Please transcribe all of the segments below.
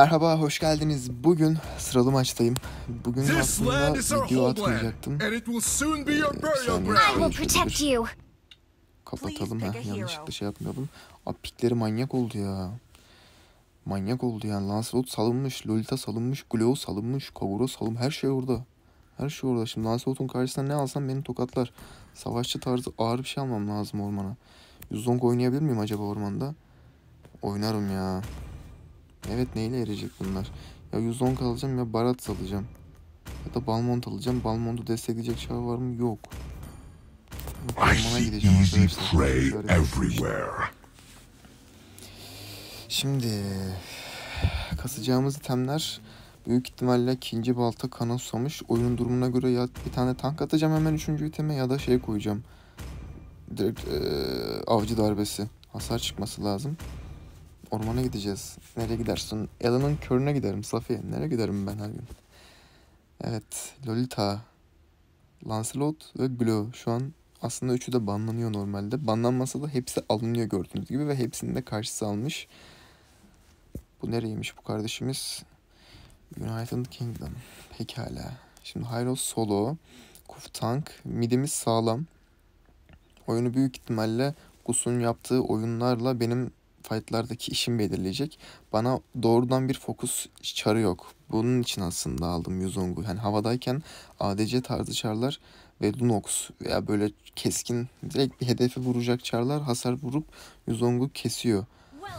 Merhaba, hoş geldiniz. Bugün sıralı maçtayım. Bugün This aslında land is our video homeland, atmayacaktım. and it will soon be your Bir burial saniye, ground. I will şöyle protect bir you. kapatalım ha. Yanlışlıkla şey yapmayalım. Abi pikleri manyak oldu ya. Manyak oldu yani. Lancelot salınmış, Lolita salınmış, Gleo salınmış, Kogoro salınmış. Her şey orada. Her şey orada. Şimdi Lancelot'un karşısına ne alsam beni tokatlar. Savaşçı tarzı ağır bir şey almam lazım ormana. Yuzong oynayabilir miyim acaba ormanda? Oynarım ya. Evet neyle yarayacak bunlar? Ya Yuzong alacağım ya Barat alacağım. Ya da Balmont alacağım. Balmont'u destekleyecek çağ var mı? Yok. Ormana gideceğim arkadaşlar. Şimdi kasacağımız itemler büyük ihtimalle ikinci balta kana susamış. Oyunun durumuna göre ya bir tane tank atacağım hemen üçüncü iteme ya da şey koyacağım. Direkt eee, avcı darbesi. Hasar çıkması lazım. Ormana gideceğiz. Nereye gidersin? Alan'ın körüne giderim Safi. Nereye giderim ben her gün? Evet. Lolita. Lancelot ve Glue. Şu an aslında üçü de banlanıyor normalde. Banlanmasa da hepsi alınıyor gördüğünüz gibi ve hepsini de karşısı almış. Bu nereymiş bu kardeşimiz? United Kingdom. Pekala. Şimdi Hyros solo. Kuf tank. Midimiz sağlam. Oyunu büyük ihtimalle Gus'un yaptığı oyunlarla benim fightlardaki işim belirleyecek. Bana doğrudan bir fokus çarı yok. Bunun için aslında aldım Yuzong'u. Yani havadayken ADC tarzı çarlar ve Lunox veya böyle keskin direkt bir hedefi vuracak çarlar hasar vurup Yuzong'u kesiyor.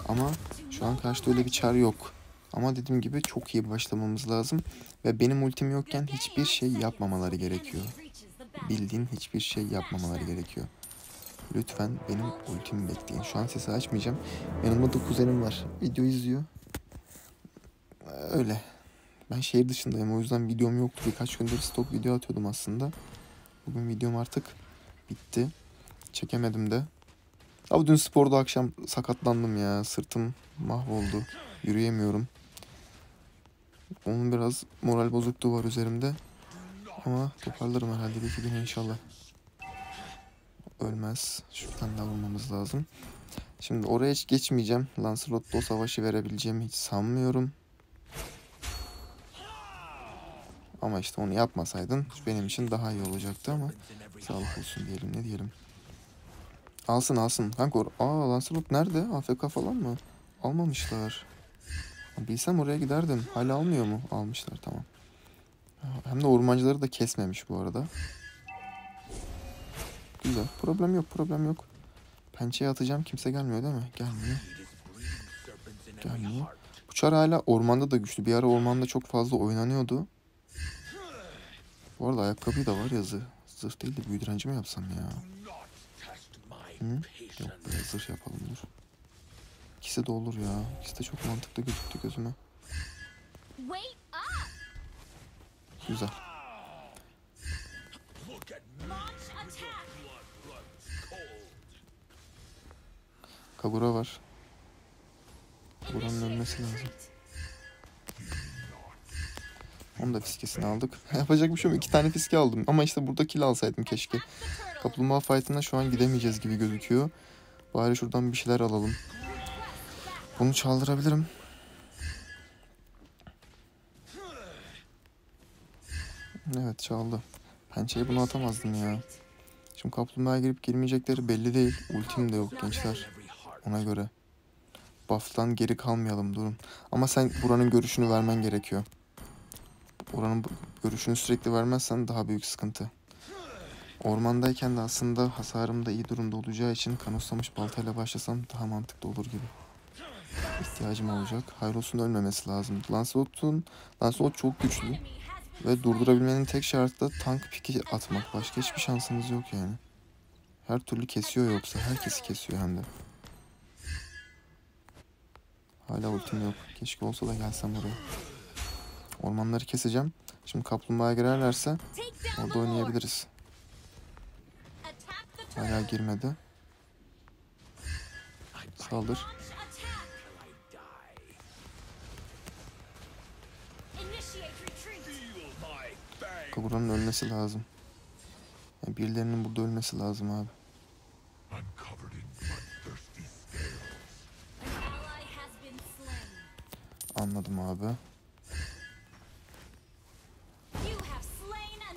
Ama şu an karşıda öyle bir çar yok. Ama dediğim gibi çok iyi başlamamız lazım. Ve benim ultim yokken hiçbir şey yapmamaları gerekiyor. Bildiğin hiçbir şey yapmamaları gerekiyor. Lütfen benim ultimi bekleyin. Şu an sesi açmayacağım. Yanımda da kuzenim var. Video izliyor. Öyle. Ben şehir dışındayım. O yüzden videom yoktu. Birkaç gündür stok video atıyordum aslında. Bugün videom artık bitti. Çekemedim de. Abi dün sporda akşam sakatlandım ya. Sırtım mahvoldu. Yürüyemiyorum. Onun biraz moral bozukluğu var üzerimde. Ama toparlarım herhalde bir iki gün inşallah. Ölmez. Şuradan da vurmamız lazım. Şimdi oraya hiç geçmeyeceğim. Lancelot'la o savaşı verebileceğimi hiç sanmıyorum. Ama işte onu yapmasaydın benim için daha iyi olacaktı ama sağlık olsun diyelim ne diyelim. Alsın alsın. Kanka Aa Lancelot nerede? AFK falan mı? Almamışlar. Bilsem oraya giderdim. Hala almıyor mu? Almışlar tamam. Hem de ormancıları da kesmemiş bu arada. Güzel. Problem yok problem yok. Pençeye atacağım kimse gelmiyor değil mi? Gelmiyor. Gelmiyor. Bu çar hala ormanda da güçlü. Bir ara ormanda çok fazla oynanıyordu. Bu arada ayakkabı da var yazı. Zırh değil de büyü direnci mi yapsam ya? Hı? Yok be zırh yapalım dur. İkisi de olur ya. İkisi de çok mantıklı gözüktü gözüme. Güzel. Kagura var. Kagura'nın ölmesi lazım. Onu da fiskesini aldık. Yapacak bir şey yok. İki tane fiske aldım. Ama işte burada kill alsaydım keşke. Kaplumbağa fight'ına şu an gidemeyeceğiz gibi gözüküyor. Bari şuradan bir şeyler alalım. Bunu çaldırabilirim. Evet çaldı. Pençeyi bunu atamazdım ya. Şimdi kaplumbağaya girip girmeyecekleri belli değil. Ultim de yok gençler. Ona göre. Buff'tan geri kalmayalım durun. Ama sen buranın görüşünü vermen gerekiyor. Oranın bu- görüşünü sürekli vermezsen daha büyük sıkıntı. Ormandayken de aslında hasarım da iyi durumda olacağı için kanoslamış baltayla başlasam daha mantıklı olur gibi. İhtiyacım olacak. Hyros'un ölmemesi lazım. Lancelot'un Lancelot çok güçlü. Ve durdurabilmenin tek şartı da tank piki atmak. Başka hiçbir şansımız yok yani. Her türlü kesiyor yoksa. Herkesi kesiyor hem de. Hala ultim yok. Keşke olsa da gelsem oraya. Ormanları keseceğim. Şimdi kaplumbağaya girerlerse orada oynayabiliriz. Hala girmedi. Saldır. Kagura'nın ölmesi lazım. Yani birilerinin burada ölmesi lazım abi. Anladım abi.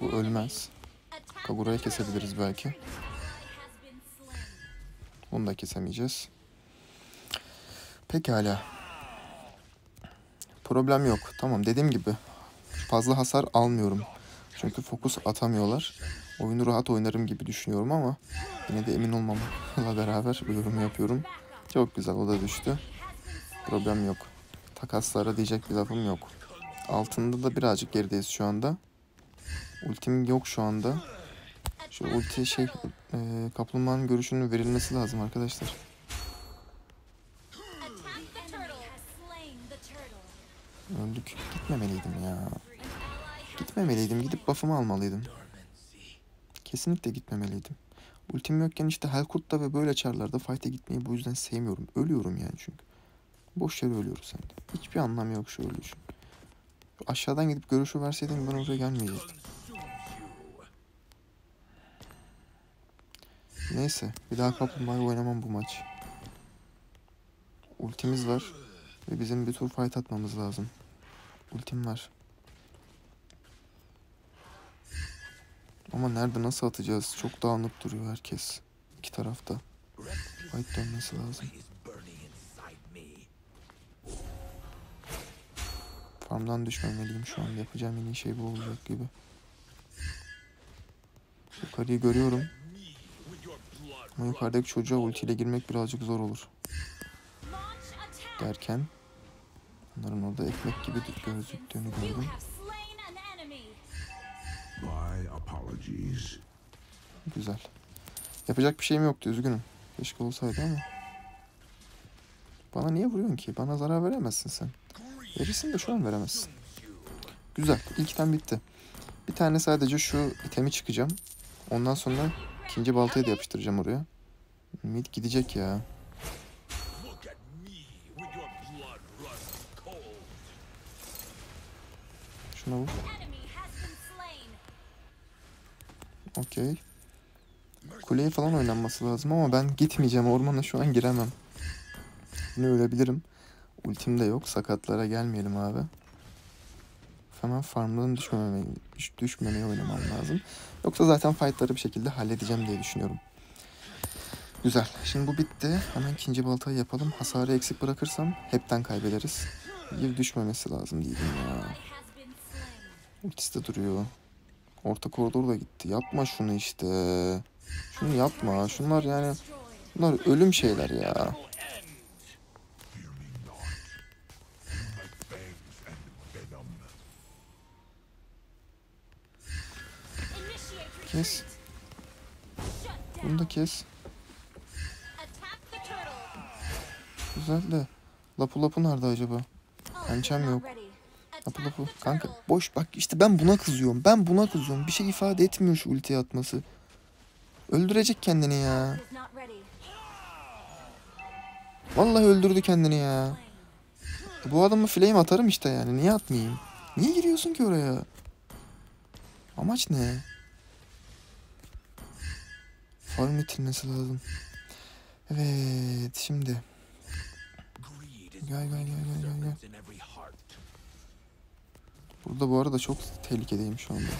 Bu ölmez. Kagura'yı kesebiliriz belki. Bunu da kesemeyeceğiz. Pekala. Problem yok. Tamam dediğim gibi fazla hasar almıyorum. Çünkü fokus atamıyorlar. Oyunu rahat oynarım gibi düşünüyorum ama yine de emin olmamakla beraber bu yorumu yapıyorum. Çok güzel o da düştü. Problem yok. Takaslara diyecek bir lafım yok. Altında da birazcık gerideyiz şu anda. Ultim yok şu anda. Şu ulti şey e, kaplumbağanın görüşünün verilmesi lazım arkadaşlar. Öldük. Gitmemeliydim ya. Gitmemeliydim. Gidip buff'ımı almalıydım. Kesinlikle gitmemeliydim. Ultim yokken işte Helkurt'ta ve böyle çarlarda fight'e gitmeyi bu yüzden sevmiyorum. Ölüyorum yani çünkü. Boş yere ölüyoruz hem de. Hiçbir anlamı yok şu ölüşün. Aşağıdan gidip görüşü verseydim ben oraya gelmeyecektim. Neyse. Bir daha kaplumbağayı oynamam bu maç. Ultimiz var. Ve bizim bir tur fight atmamız lazım. Ultim var. Ama nerede nasıl atacağız? Çok dağınık duruyor herkes. İki tarafta. Fight dönmesi lazım. Farmdan düşmemeliyim şu an. Yapacağım en iyi şey bu olacak gibi. Yukarıyı görüyorum. Ama yukarıdaki çocuğa ultiyle girmek birazcık zor olur. Derken onların orada ekmek gibi gözüktüğünü gördüm. Güzel. Yapacak bir şeyim yoktu üzgünüm. Keşke olsaydı ama. Bana niye vuruyorsun ki? Bana zarar veremezsin sen. Verirsin de şu an veremezsin. Güzel. İlk item bitti. Bir tane sadece şu itemi çıkacağım. Ondan sonra ikinci baltayı da yapıştıracağım oraya. Mid gidecek ya. Şuna vur. Okey. Kuleye falan oynanması lazım ama ben gitmeyeceğim. Ormana şu an giremem. Yine ölebilirim. Ultim de yok. Sakatlara gelmeyelim abi. Hemen farmdan düşmemeye, düş- düşmemeye oynamam lazım. Yoksa zaten fightları bir şekilde halledeceğim diye düşünüyorum. Güzel. Şimdi bu bitti. Hemen ikinci baltayı yapalım. Hasarı eksik bırakırsam hepten kaybederiz. Bir düşmemesi lazım diyeyim ya. Ultisi de duruyor. Orta koridor da gitti. Yapma şunu işte. Şunu yapma. Şunlar yani bunlar ölüm şeyler ya. Kes. Bunu da kes. Güzel de. Lapu lapu nerede acaba? Pençem yok. Lapu lapu. Kanka boş bak işte ben buna kızıyorum. Ben buna kızıyorum. Bir şey ifade etmiyor şu ultiye atması. Öldürecek kendini ya. Vallahi öldürdü kendini ya. Bu adamı flame atarım işte yani. Niye atmayayım? Niye giriyorsun ki oraya? Amaç ne? Farm bitirmesi lazım. Evet şimdi. Gel gel gel gel gel. Burada bu arada çok tehlikedeyim şu anda.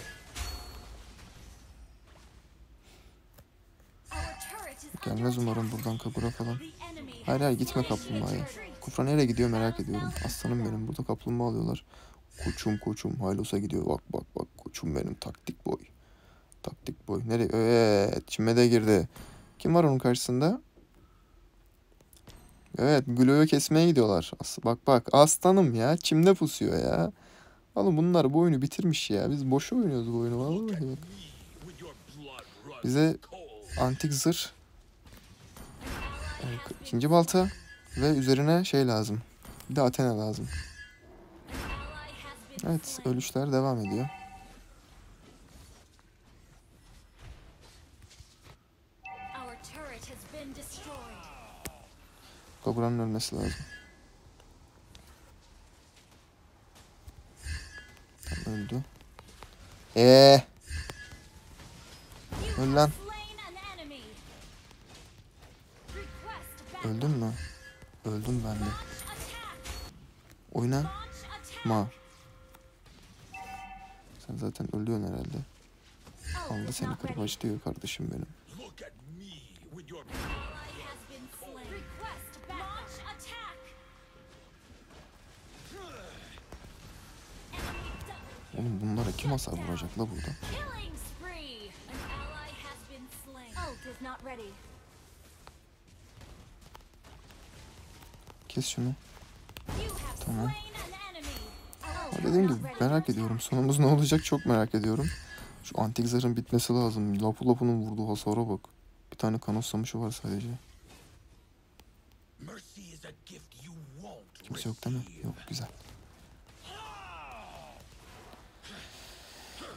Gelmez umarım buradan Kagura falan. Hayır hayır gitme kaplumbağaya. Kufra nereye gidiyor merak ediyorum. Aslanım benim. Burada kaplumbağa alıyorlar. Koçum koçum. Haylos'a gidiyor. Bak bak bak. Koçum benim. Taktik boy. Taktik boy. Nereye? Evet. Çime de girdi. Kim var onun karşısında? Evet. Glo'yu kesmeye gidiyorlar. As bak bak. Aslanım ya. Çimde pusuyor ya. Oğlum bunlar bu oyunu bitirmiş ya. Biz boşa oynuyoruz bu oyunu. Vallahi bak. Bize antik zırh. e, ikinci balta. Ve üzerine şey lazım. Bir de Athena lazım. Evet, ölüşler devam ediyor. Kagura'nın ölmesi lazım. Öldü. Eee, Öl lan. öldün mü? Öldüm ben de. Launch attack. Oyna. Launch attack. Ma. Sen zaten ölüyorsun herhalde. Aldı seni kırbaçlıyor kardeşim benim. Oğlum bunlara kim hasar vuracak la burada? Kes şunu. Tamam. is Dediğim gibi merak ediyorum. Sonumuz ne olacak çok merak ediyorum. Şu antik zarın bitmesi lazım. Lapu Lapu'nun vurduğu hasara bak. Bir tane kanoslamışı var sadece. Kimse yok değil mi? Yok güzel.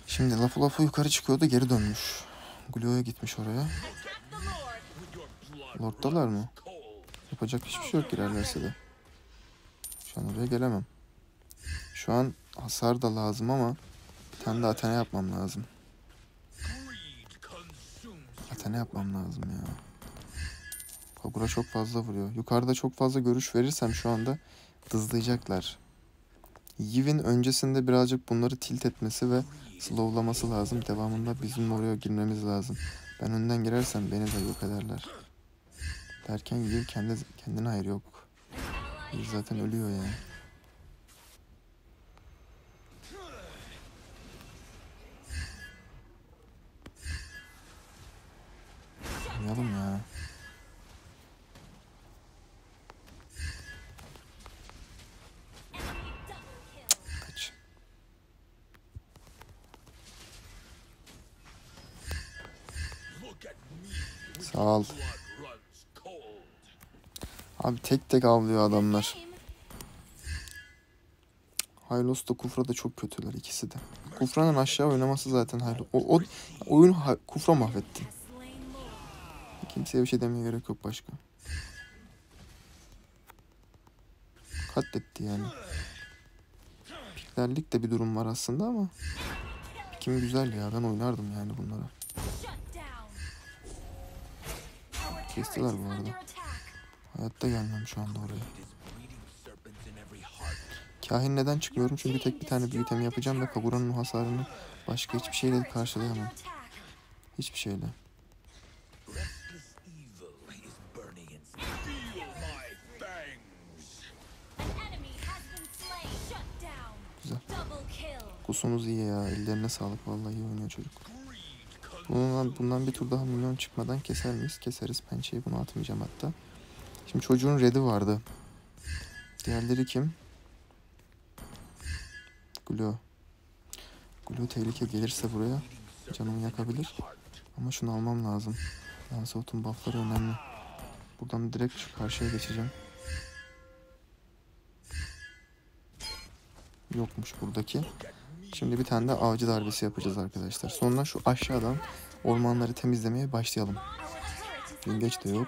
Şimdi Lapu Lapu yukarı çıkıyordu geri dönmüş. Glio'ya gitmiş oraya. Lord'dalar mı? Yapacak hiçbir şey yok girerlerse de. Şu an oraya gelemem. Şu an hasar da lazım ama bir tane de Athena yapmam lazım. Athena yapmam lazım ya. Kagura çok fazla vuruyor. Yukarıda çok fazla görüş verirsem şu anda dızlayacaklar. Yiv'in öncesinde birazcık bunları tilt etmesi ve slowlaması lazım. Devamında bizim oraya girmemiz lazım. Ben önden girersem beni de yok ederler. Derken Yiv kendi, kendine hayır yok. Has zaten ölüyor yani. Oynayalım ya. enemy double kill. Kaç. Look at me. Cold. Abi tek tek avlıyor adamlar. Game. Hylos da Kufra da çok kötüler ikisi de. Kufra'nın aşağı oynaması zaten Hylos. O, o oyunu Ha- Kufra mahvetti. Kimseye bir şey demeye gerek yok başka. Katletti yani. Piklerlik de bir durum var aslında ama kim güzel ya ben oynardım yani bunlara. Kestiler bu arada. Hayatta gelmem şu anda oraya. Kahin neden çıkmıyorum? Çünkü tek bir tane büyütemi yapacağım ve Kagura'nın hasarını başka hiçbir şeyle karşılayamam. Hiçbir şeyle. Güzel. Kusumuz iyi ya. Ellerine sağlık. Vallahi iyi oynuyor çocuk. Bundan, bundan bir tur daha milyon çıkmadan keser miyiz? Keseriz. Pençeyi bunu atmayacağım hatta. Şimdi çocuğun red'i vardı. Diğerleri kim? Glo. Glo tehlike gelirse buraya canımı yakabilir. Ama şunu almam lazım. Lancelot'un buffları önemli. Buradan direkt şu karşıya geçeceğim. Yokmuş buradaki. Şimdi bir tane de avcı darbesi yapacağız arkadaşlar. Sonra şu aşağıdan ormanları temizlemeye başlayalım. Yengeç de yok.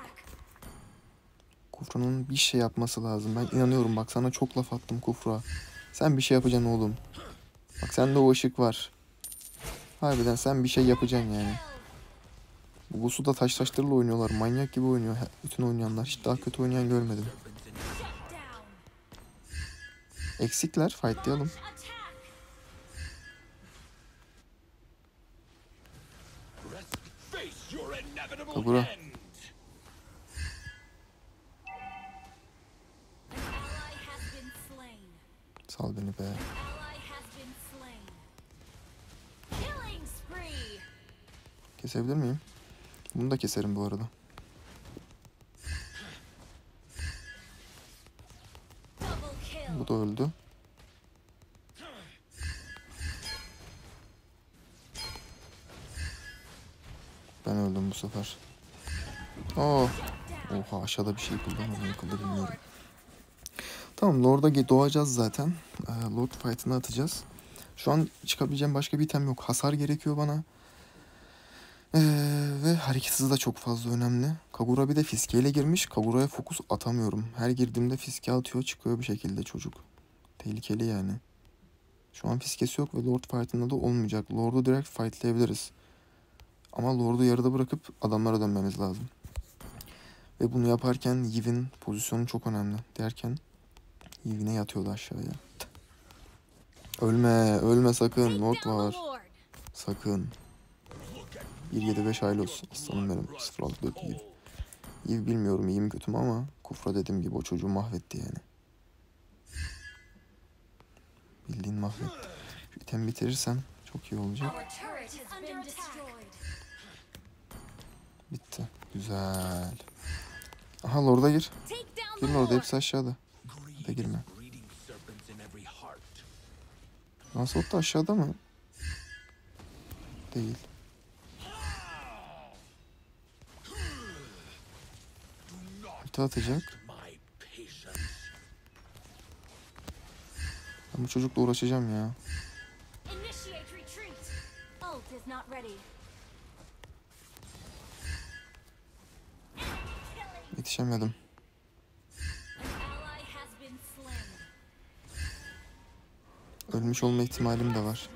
Kufra'nın bir şey yapması lazım. Ben inanıyorum bak sana çok laf attım Kufra. Sen bir şey yapacaksın oğlum. Bak sende o ışık var. Harbiden sen bir şey yapacaksın yani. Bu suda taş taşlarla oynuyorlar. Manyak gibi oynuyor bütün oynayanlar. Hiç daha kötü oynayan görmedim. Eksikler. Fightlayalım. Slain. Sal beni be. Kesebilir miyim? Bunu da keserim bu arada. Aşağıda bir şey yıkıldı ama yıkıldı bilmiyorum. Tamam Lord'a doğacağız zaten. Ee, Lord fight'ını atacağız. Şu an çıkabileceğim başka bir item yok. Hasar gerekiyor bana. Ee, ve hareket hızı da çok fazla önemli. Kagura bir de fiskeyle girmiş. Kagura'ya fokus atamıyorum. Her girdiğimde fiske atıyor çıkıyor bir şekilde çocuk. Tehlikeli yani. Şu an fiskesi yok ve Lord fight'ında da olmayacak. Lord'u direkt fightlayabiliriz. Ama Lord'u yarıda bırakıp adamlara dönmemiz lazım. Ve bunu yaparken Yiv'in pozisyonu çok önemli. Derken Yine yatıyordu aşağıya. Ölme, ölme sakın. The var. Sakın. 175 Aylos. Aslanım benim. 064 Yiv. Yiv bilmiyorum iyi mi kötü mü ama Kufra dediğim gibi o çocuğu mahvetti yani. Bildiğin mahvetti. Şu item bitirirsem çok iyi olacak. Bitti. Güzel. Aha Lord'a gir. Take down Gir the Lord'a Lord. hepsi aşağıda. Da girme. Lancelot da aşağıda mı? Değil. Ulti atacak. Ben bu çocukla uğraşacağım ya. Yetişemedim. Ölmüş olma ihtimalim de var.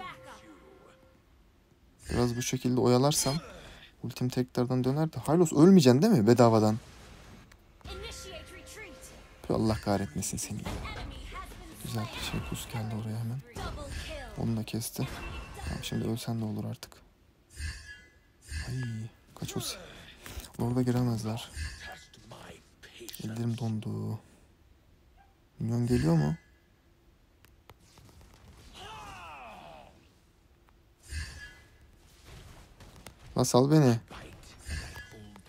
Biraz bu şekilde oyalarsam ultim tekrardan döner de. Hylos ölmeyeceksin değil mi bedavadan? Allah kahretmesin seni. Güzel slain. şey pus geldi oraya hemen. Onu da kesti. Tamam şimdi ölsen de olur artık. Ay kaç olsun. Orada giremezler. Ellerim dondu. Minyon geliyor mu? La sal beni.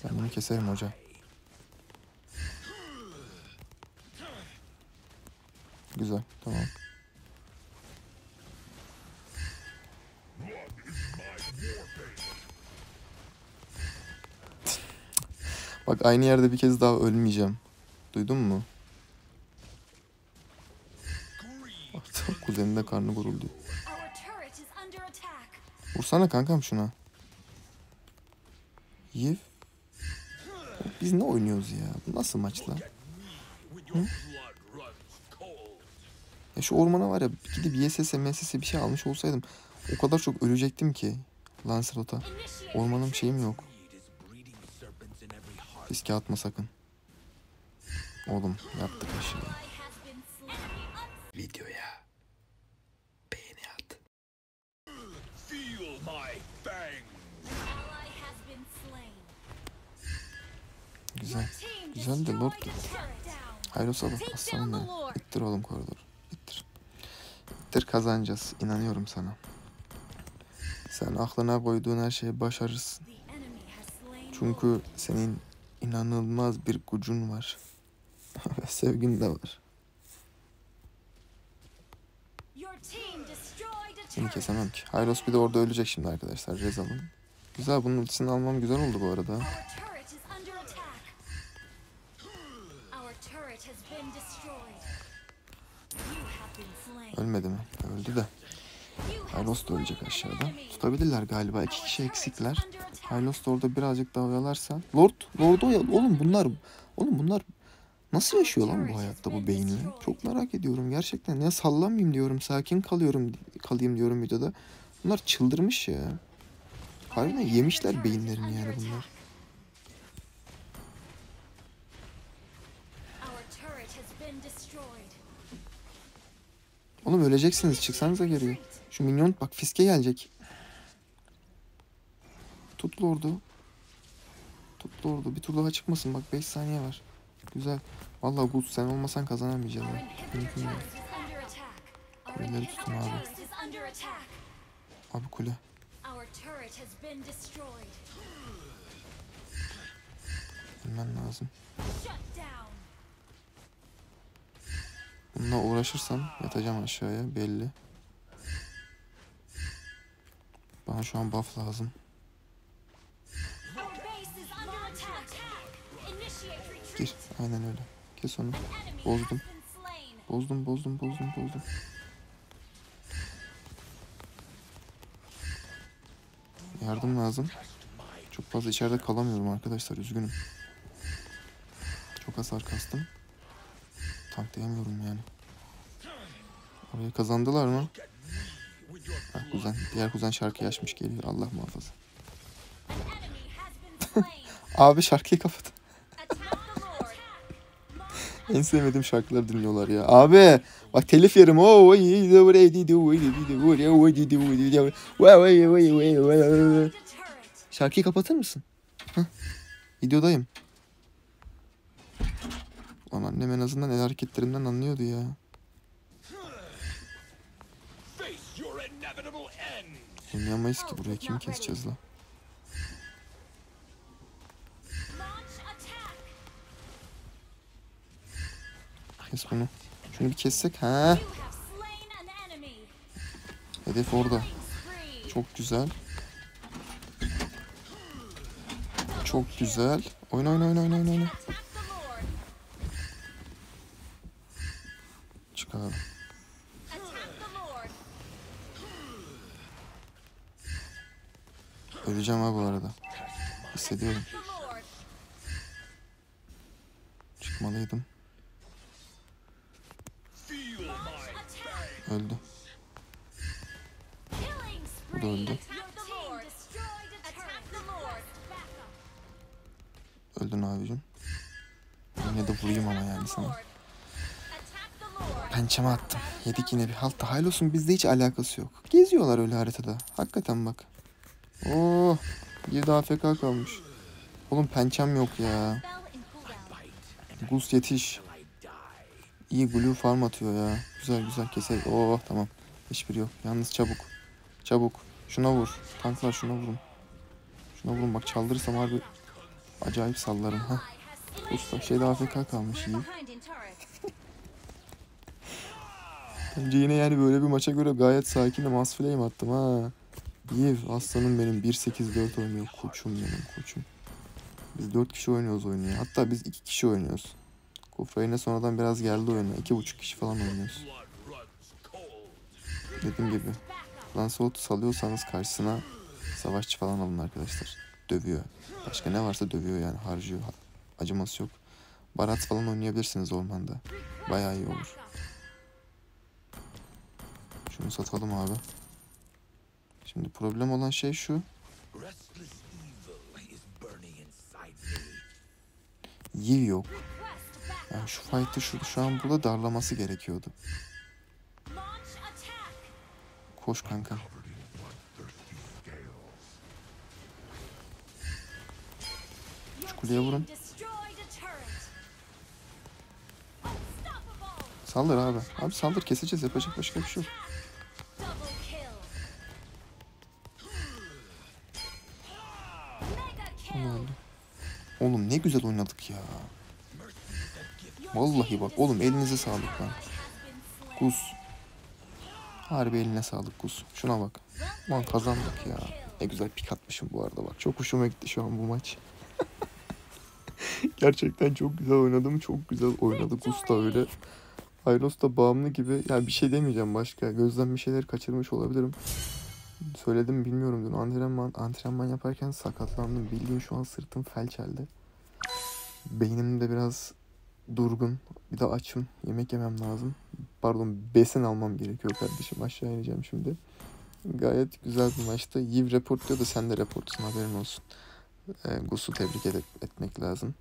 Ben bunu keserim hoca. Güzel tamam. Bak aynı yerde bir kez daha ölmeyeceğim. Duydun mu? Greed. Kuzenin de karnı attack. Vursana kankam şuna. Yiv. Biz ne oynuyoruz ya? Bu nasıl maç lan? When your blood runs cold. Ya şu ormana var ya gidip YSS, MSS bir şey almış olsaydım o kadar çok ölecektim ki Lancelot'a. Ormanım şeyim yok. Riske atma sakın. Oğlum yaptık been slain. Videoya beğeni at. Güzel. Güzel de Lord. Hayros'a bak aslanım. Lord. İttir oğlum koridor. İttir. İttir kazanacağız. İnanıyorum sana. Sen aklına koyduğun her şeyi başarırsın. Çünkü senin inanılmaz bir gücün var. Ve sevgin de var. Seni kesemem ki. Hyros bir de orada ölecek şimdi arkadaşlar. Rezal'ın. Güzel bunun ultisini almam güzel oldu bu arada. Ölmedi mi? Öldü de. Hylos da ölecek aşağıda. Tutabilirler galiba. İki kişi eksikler. Hylos da orada birazcık daha oyalarsa. Lord, Lord oyal. Oğlum bunlar, oğlum bunlar nasıl yaşıyor lan bu hayatta bu beyinle? Çok merak ediyorum gerçekten. Ya sallamayayım diyorum, sakin kalıyorum, kalayım diyorum videoda. Bunlar çıldırmış ya. Harbiden yemişler beyinlerini yani bunlar. Oğlum öleceksiniz, çıksanıza geriye. Şu minyon bak fiske gelecek. Tut Lord'u. Tut Lord'u. Bir tur daha çıkmasın bak 5 saniye var. Güzel. Vallahi Gut sen olmasan kazanamayacağız. Mümkün değil. Kuleleri tutun abi. Abi kule. Bilmen lazım. Bununla uğraşırsam yatacağım aşağıya belli. Bana şu an buff lazım. Gir. Aynen öyle. Kes onu. Bozdum. Bozdum bozdum bozdum bozdum. Yardım lazım. Çok fazla içeride kalamıyorum arkadaşlar üzgünüm. Çok hasar kastım. Tanklayamıyorum yani. Orayı kazandılar mı? Kuzen. Diğer kuzen şarkıyı açmış geliyor. Allah muhafaza. Abi şarkıyı kapat. En sevmediğim şarkıları dinliyorlar ya. Abi bak telif yerim. Şarkıyı kapatır mısın? Hah. Videodayım. Lan annem en azından el hareketlerimden anlıyordu ya. End. Oynayamayız ki buraya kimi keseceğiz la? Kes bunu. Şunu bir kessek. Ha. Hedef orada. Çok güzel. Çok güzel. Oyna oyna oyna oyna oyna. Çık. Öleceğim ha bu arada. Hissediyorum. Çıkmalıydım. Öldü. Bu da öldü. Öldün abicim. Yine de vurayım ama yani sana. Pençeme attım. Yedik yine bir halt. Haylos'un bizde hiç alakası yok. Geziyorlar öyle haritada. Hakikaten bak. Oo, bir daha AFK kalmış. Oğlum pençem yok ya. Gus yetiş. İyi glue farm atıyor ya. Güzel güzel keser. Oo tamam. Hiçbiri yok. Yalnız çabuk. Çabuk. Şuna vur. Tanklar şuna vurun. Şuna vurun bak çaldırırsam harbi acayip sallarım. ha. Usta şeyde AFK kalmış iyi. Bence yine yani böyle bir maça göre gayet sakinim. As flame attım ha. Yiv aslanım benim 1-8-4 oynuyor. Koçum benim koçum. Biz 4 kişi oynuyoruz oyunu. Hatta biz 2 kişi oynuyoruz. Kufra yine sonradan biraz geldi oyuna. 2,5 kişi falan oynuyoruz. Dediğim gibi. Back up. Lancelot salıyorsanız karşısına savaşçı falan alın arkadaşlar. Dövüyor. Başka ne varsa dövüyor yani harcıyor. Acıması yok. Barat falan oynayabilirsiniz ormanda. Bayağı iyi olur. Şunu satalım abi. Şimdi problem olan şey şu. Yiv yok. Yani şu fight'ı şu, şu an burada darlaması gerekiyordu. Koş kanka. Your kuleye vurun. Saldır abi. Abi saldır keseceğiz yapacak başka bir şey yok. Güzel oynadık ya. Vallahi bak oğlum elinize sağlık an lan. Gus. Harbi eline sağlık Gus. Şuna bak. Lan kazandık ya. Ne güzel pik atmışım bu arada bak. Çok hoşuma gitti şu an bu maç. Gerçekten çok güzel oynadım. Çok güzel oynadı Gus da öyle. Aylos da bağımlı gibi. Yani bir şey demeyeceğim başka. Gözden bir şeyler kaçırmış olabilirim. Söyledim mi bilmiyorum dün antrenman antrenman yaparken sakatlandım. Bildiğin şu an sırtım felç halde. Beynim de biraz durgun. Bir de açım. Yemek yemem lazım. Pardon besin almam gerekiyor kardeşim. Aşağı ineceğim şimdi. Gayet güzel bir maçtı. Yiv report diyor da sen de reportsun haberin olsun. E, Gus'u tebrik edip, etmek lazım.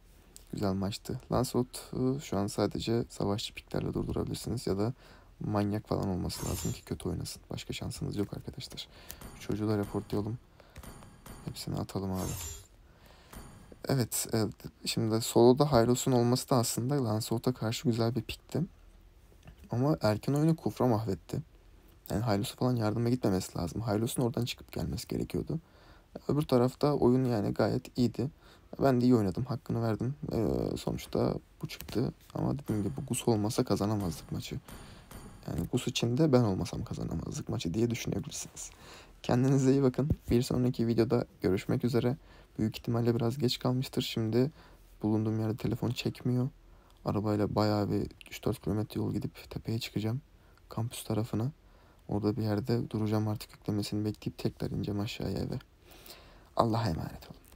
Güzel maçtı. Lancelot'u şu an sadece savaşçı piklerle durdurabilirsiniz ya da manyak falan olması lazım ki kötü oynasın. Başka şansınız yok arkadaşlar. Çocuğu da reportlayalım. Hepsini atalım abi. Evet, evet. Şimdi soloda Hyros'un olması da aslında Lancelot'a karşı güzel bir pikti. Ama erken oyunu Kufra mahvetti. Yani Hylos'a falan yardıma gitmemesi lazım. Hylos'un oradan çıkıp gelmesi gerekiyordu. Öbür tarafta oyun yani gayet iyiydi. Ben de iyi oynadım. Hakkını verdim. Ee, sonuçta bu çıktı. Ama dediğim gibi Gus olmasa kazanamazdık maçı. Yani Gus için de ben olmasam kazanamazdık maçı diye düşünebilirsiniz. Kendinize iyi bakın. Bir sonraki videoda görüşmek üzere. Büyük ihtimalle biraz geç kalmıştır. Şimdi bulunduğum yerde telefon çekmiyor. Arabayla bayağı bir 3-4 kilometre yol gidip tepeye çıkacağım. Kampüs tarafına. Orada bir yerde duracağım artık yüklemesini bekleyip tekrar ineceğim aşağıya eve. Allah'a emanet olun.